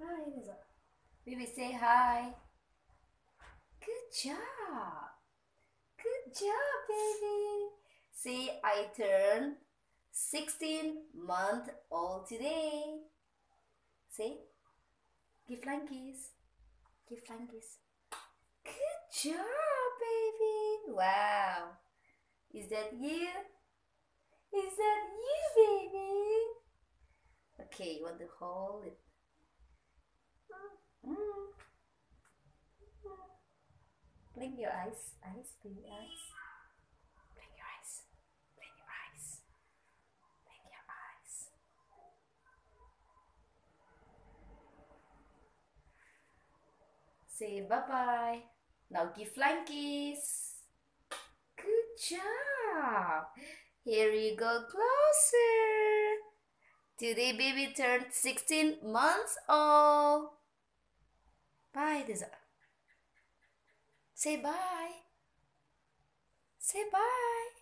Hi, Lisa. Baby, say hi. Good job. Good job, baby. See, I turned 16 month old today. See? Give flying kiss. Give flying kiss. Good job, baby. Wow. Is that you? Is that you? Okay, you want to hold it. Mm. Blink your eyes. Eyes, blink your eyes. Blink your eyes. Blink your eyes. Blink your eyes. Say bye bye. Now give flying kiss. Good job. Here you go closer. Today baby turned 16 months old. Bye, Disa. Say bye. Say bye.